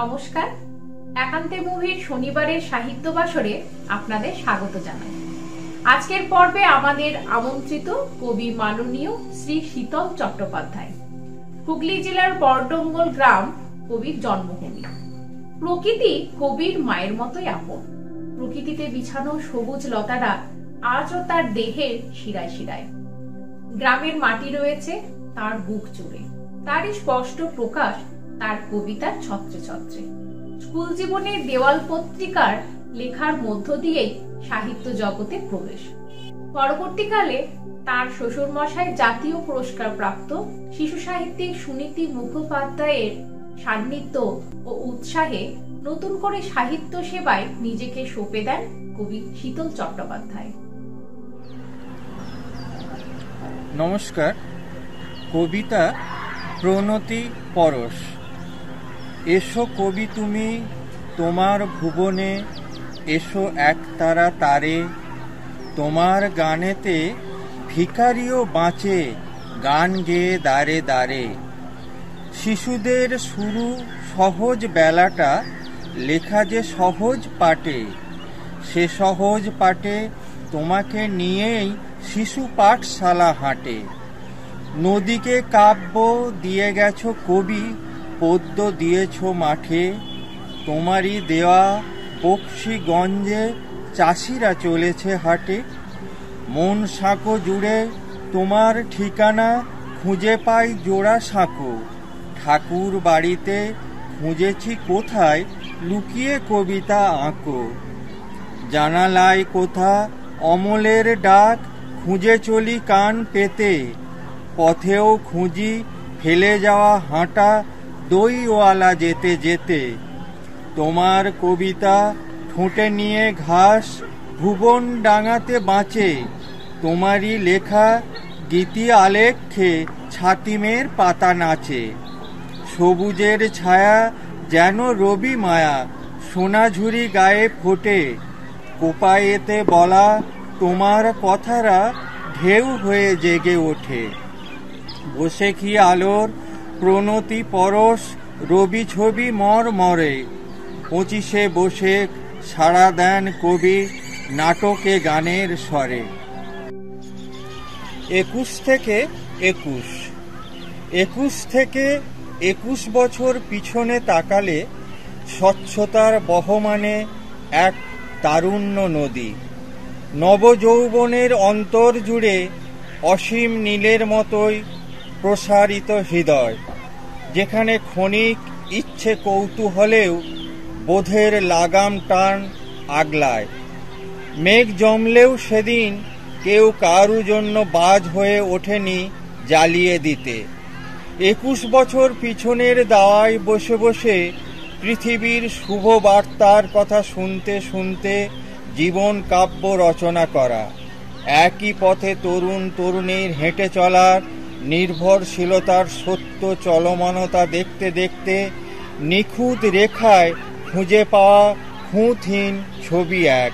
নমস্কার। একান্তে মুভির শনিবারের সাহিত্য বাসরে আপনাদের স্বাগত জানাই। আজকের পর্বে আমাদের আমন্ত্রিত কবি মাননীয় শ্রী শীতল চট্টোপাধ্যায়। হুগলি জেলার বরডঙ্গল গ্রাম কবির জন্মভূমি। প্রকৃতি কবির মায়ের মতোই আপন। প্রকৃতিতে বিছানো সবুজ লতারা আজও তার দেহের শিরায় শিরায়। গ্রামের মাটি রয়েছে তার বুক জুড়ে। তারই স্পষ্ট প্রকাশ তার কবিতার ছত্রে ছত্রে। স্কুল জীবনের দেওয়াল পত্রিকার লেখার মধ্য দিয়েই সাহিত্য জগতে প্রবেশ। পরবর্তীকালে তার শ্বশুরমশাই জাতীয় পুরস্কার প্রাপ্ত শিশু সাহিত্যিক সুনীতি মুখোপাধ্যায়ের সান্নিধ্য ও উৎসাহে নতুন করে সাহিত্য সেবায় নিজেকে সঁপে দেন কবি শীতল চট্টোপাধ্যায়। নমস্কার। কবিতা প্রণতি পরশ। এসো কবি তুমি তোমার ভুবনে, এসো এক তারা তারে। তোমার গানেতে ভিকারিও বাঁচে, গান গেয়ে দাঁড়ে দাঁড়ে শিশুদের শুরু সহজ বেলাটা, লেখা যে সহজ পাটে সে সহজ পাটে তোমাকে নিয়েই শিশু পাঠশালা হাঁটে। নদীকে কাব্য দিয়ে গেছ কবি পদ্য দিয়েছ মাঠে, তোমারই দেওয়া বক্সিগঞ্জে চাষিরা চলেছে হাটে। মন সাঁকো জুড়ে তোমার ঠিকানা খুঁজে পাই জোড়া সাঁকো। ঠাকুর বাড়িতে খুঁজেছি কোথায়, লুকিয়ে কবিতা আঁকো। জানালায় কোথা অমলের ডাক, খুঁজে চলি কান পেতে। পথেও খুঁজি ফেলে যাওয়া হাঁটা দইওয়ালা যেতে যেতে তোমার কবিতা ঠোঁটে নিয়ে ঘাস ভুবন ডাঙাতে বাঁচে। তোমারই লেখা গীতি আলেখ্যে ছাতিমের পাতা নাচে। সবুজের ছায়া যেন রবি মায়া সোনাঝুরি গায়ে ফোটে। কোপায়েতে বলা তোমার কথারা ঢেউ হয়ে জেগে ওঠে। বসে কি আলোর প্রণতি পরশ, রবি ছবি মর মরে। পঁচিশে বসে সাড়া দেন কবি, নাটকে গানের স্বরে। একুশ থেকে একুশ। একুশ থেকে একুশ বছর পিছনে তাকালে স্বচ্ছতার বহমানে এক তারুণ্য নদী। নবযৌবনের অন্তর জুড়ে অসীম নীলের মতোই প্রসারিত হৃদয়, যেখানে ক্ষণিক ইচ্ছে কৌতূহলেও বোধের লাগাম টান আগলায়। মেঘ জমলেও সেদিন কেউ কারু জন্য বাজ হয়ে ওঠেনি জ্বালিয়ে দিতে। একুশ বছর পিছনের দাওয়ায় বসে বসে পৃথিবীর শুভ বার্তার কথা শুনতে শুনতে জীবন কাব্য রচনা করা। একই পথে তরুণ তরুণীর হেঁটে চলার নির্ভরশীলতার সত্য চলমানতা দেখতে দেখতে নিখুঁত রেখায় খুঁজে পাওয়া খুঁতহীন ছবি এক।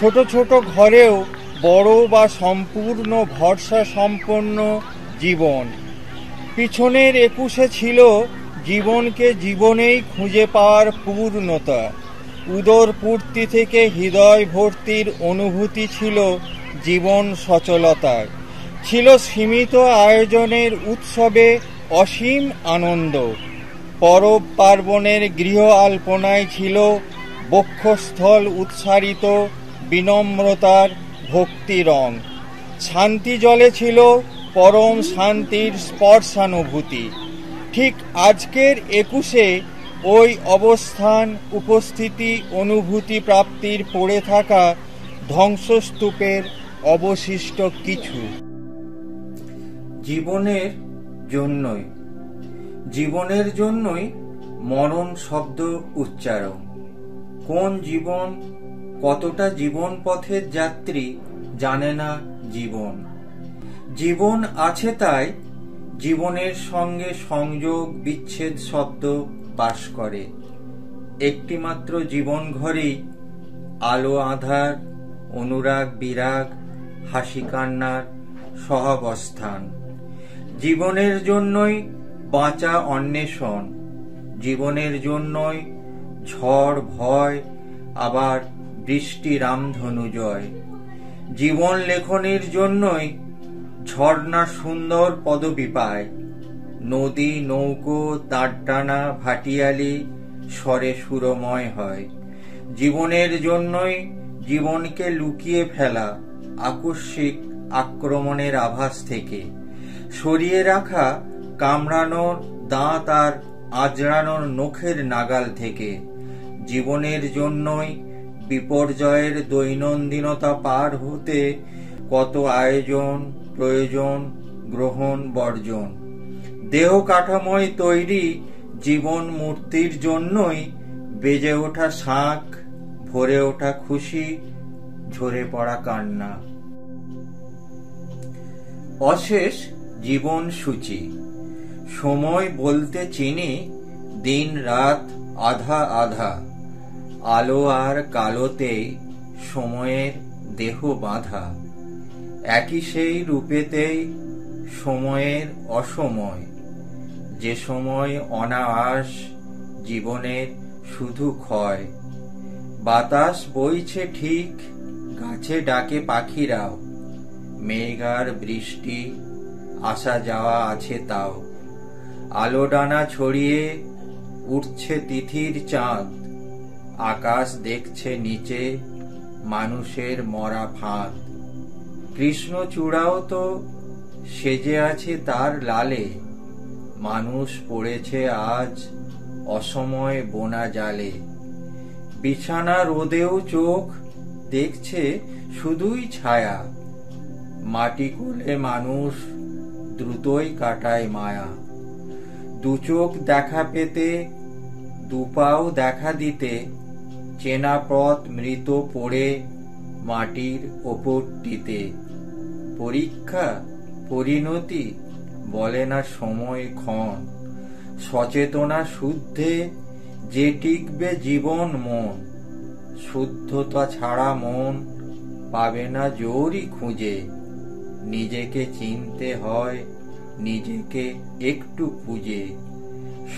ছোট ছোট ঘরেও বড় বা সম্পূর্ণ ভরসা সম্পন্ন জীবন। পিছনের একুশে ছিল জীবনকে জীবনেই খুঁজে পাওয়ার পূর্ণতা। উদর পূর্তি থেকে হৃদয় ভর্তির অনুভূতি ছিল জীবন সচলতায় ছিল সীমিত আয়োজনের উৎসবে অসীম আনন্দ। পরব পার্বণের গৃহ আল্পনায় ছিল বক্ষস্থল উৎসারিত, বিনম্রতার ভক্তি রং। শান্তি জলে ছিল পরম শান্তির স্পর্শানুভূতি। ঠিক আজকের একুশে ওই অবস্থান উপস্থিতি অনুভূতি প্রাপ্তির পড়ে থাকা ধ্বংসস্তূপের অবশিষ্ট কিছু। জীবনের জন্যই। জীবনের জন্যই মরণ শব্দ উচ্চারণ। কোন জীবন, কতটা জীবন পথের যাত্রী জানে না জীবন। জীবন আছে তাই জীবনের সঙ্গে সংযোগ বিচ্ছেদ শব্দ বাস করে। একটিমাত্র জীবন ঘরেই আলো আধার, অনুরাগ বিরাগ, হাসি কান্নার সহাবস্থান। জীবনের জন্যই বাঁচা অন্বেষণ, জীবনের জন্যই ঝড় ভয়, আবার বৃষ্টি রামধনু জয়। জীবন লেখনের জন্যই ঝর্ণা সুন্দর পদবি পায় নদী, নৌকো তারটানা ভাটিয়ালি, স্বরে সুরময় হয়। জীবনের জন্যই জীবনকে লুকিয়ে ফেলা আকস্মিক আক্রমণের আভাস থেকে। সরিয়ে রাখা কামড়ানোর দাঁত আর আজড়ানোর নখের নাগাল থেকে। জীবনের জন্যই বিপর্যয়ের দৈনন্দিনতা পার হতে কত আয়োজন, প্রয়োজন, গ্রহণ, বর্জন। দেহ কাঠামোয় তৈরি জীবন মূর্তির জন্যই বেজে ওঠা শাঁখ, ভরে ওঠা খুশি, ঝরে পড়া কান্না। অশেষ জীবন সূচি। সময় বলতে চিনি, দিন রাত আধা আধা। আলো আর কালোতে সময়ের দেহ বাঁধা। একই সেই রূপেতেই সময়ের অসময়। যে সময় অনায়াস জীবনের শুধু ক্ষয়। বাতাস বইছে ঠিক, গাছে ডাকে পাখিরাও। মেঘ আর বৃষ্টি আসা যাওয়া আছে তাও। আলো ডানা ছড়িয়ে উঠছে তিথির চাঁদ। আকাশ দেখছে নিচে মানুষের মরা ফাঁদ। কৃষ্ণচূড়াও তো সেজে আছে তার লালে। মানুষ পড়েছে আজ অসময় বোনা জালে। বিছানা রোদেও চোখ দেখছে শুধুই ছায়া। মাটি কোলে মানুষ দ্রুতই কাটায় মায়া। দু চোখ দেখা পেতে দুপাও দেখা দিতে, চেনা পথ মৃত পড়ে মাটির ওপরটিতে পরীক্ষা, পরিণতি বলে না সময় ক্ষণ। সচেতনা শুদ্ধে যে টিকবে জীবন মন, শুদ্ধতা ছাড়া মন পাবে না জোরই খুঁজে। নিজেকে চিনতে হয়, নিজেকে একটু খুঁজে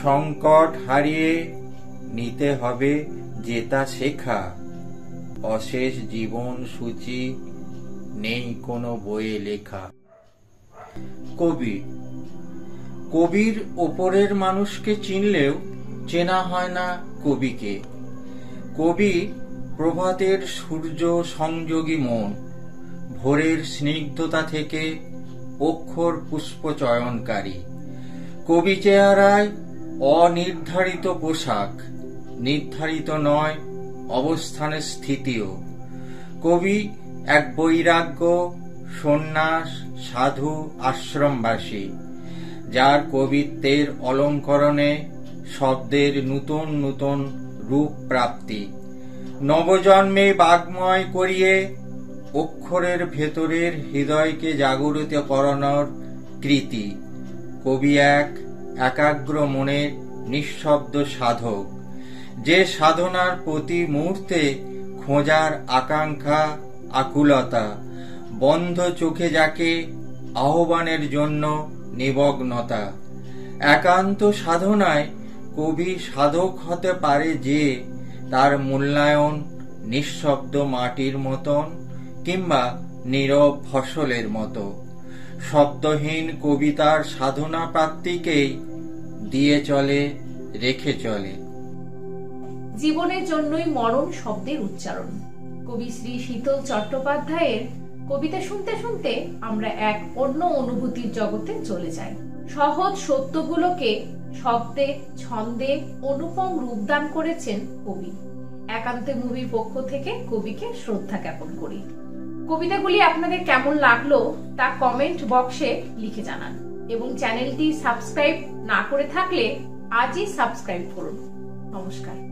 সংকট হারিয়ে নিতে হবে জেতা শেখা। অশেষ জীবন সূচি নেই কোনো বইয়ে লেখা। কবি। কবির ওপরের মানুষকে চিনলেও চেনা হয় না কবিকে। কবি প্রভাতের সূর্য সংযোগী মন। ভোরের স্নিগ্ধতা থেকে অক্ষর পুষ্প চয়নকারী কবি চেহারায় অনির্ধারিত পোশাক, নির্ধারিত নয়, অবস্থানের স্থিতিও। কবি এক বৈরাগ্য, সন্ন্যাস, সাধু আশ্রমবাসী, যার কবিত্বের অলঙ্করণে শব্দের নূতন নূতন রূপ প্রাপ্তি। নবজন্মে বাগ্ময় করিয়ে অক্ষরের ভেতরের হৃদয়কে জাগরিত করানোর কৃতি। কবি এক একাগ্র মনের নিঃশব্দ সাধক। যে সাধনার প্রতি মুহূর্তে খোঁজার আকাঙ্ক্ষা, আকুলতা, বন্ধ চোখে যাকে আহ্বানের জন্য নিমগ্নতা। একান্ত সাধনায় কবি সাধক হতে পারে যে তার মূল্যায়ন নিঃশব্দ মাটির মতন কিংবা নীরব ফসলের মতো। শব্দহীন কবিতার সাধনা প্রাপ্তিকেই দিয়ে চলে, রেখে চলে। জীবনের জন্যই মরণ শব্দের উচ্চারণ। কবি শ্রী শীতল চট্টোপাধ্যায়ের কবিতা শুনতে শুনতে আমরা এক অন্য অনুভূতির জগতে চলে যাই। সহজ সত্যগুলোকে শব্দে, ছন্দে অনুপম রূপদান করেছেন কবি। একান্তে মুভির পক্ষ থেকে কবিকে শ্রদ্ধা জ্ঞাপন করি। কবিতাগুলি আপনাদের কেমন লাগল তা কমেন্ট বক্সে লিখে জানান। এবং চ্যানেলটি সাবস্ক্রাইব না করে থাকলে আজই সাবস্ক্রাইব করুন। নমস্কার।